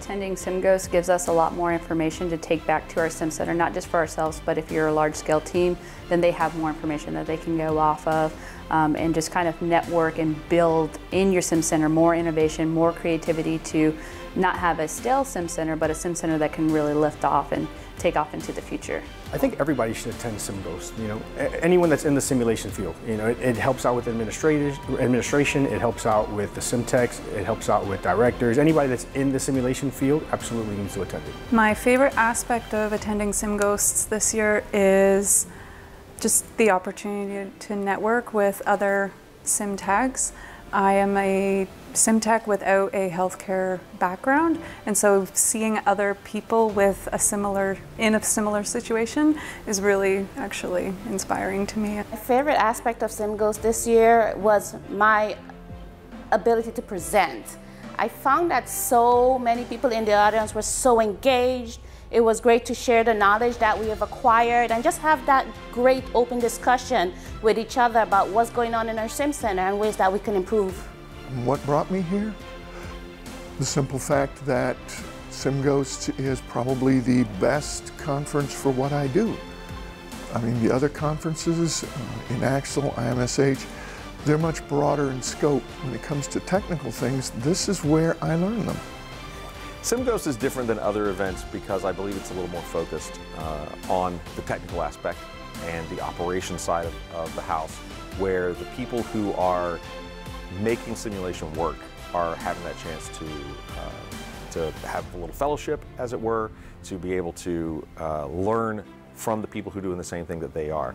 attending SimGhost gives us a lot more information to take back to our Sim Center, not just for ourselves, but if you're a large scale team, then they have more information that they can go off of um, and just kind of network and build in your Sim Center more innovation, more creativity to not have a stale Sim Center, but a Sim Center that can really lift off and take off into the future. I think everybody should attend SimGhost. You know, anyone that's in the simulation field. You know, it, it helps out with administration. Administration. It helps out with the SimTechs. It helps out with directors. Anybody that's in the simulation field absolutely needs to attend it. My favorite aspect of attending SimGHOSTS this year is just the opportunity to network with other sim techs. I am a sim tech without a healthcare background, and so seeing other people with a similar in a similar situation is really actually inspiring to me. My favorite aspect of SimGhost this year was my ability to present. I found that so many people in the audience were so engaged it was great to share the knowledge that we have acquired and just have that great open discussion with each other about what's going on in our Sim Center and ways that we can improve. What brought me here? The simple fact that SimGhost is probably the best conference for what I do. I mean, the other conferences uh, INACSL, IMSH, they're much broader in scope. When it comes to technical things, this is where I learn them. SimGhost is different than other events because I believe it's a little more focused uh, on the technical aspect and the operation side of, of, the house, where the people who are making simulation work are having that chance to, uh, to have a little fellowship, as it were, to be able to uh, learn from the people who are doing the same thing that they are.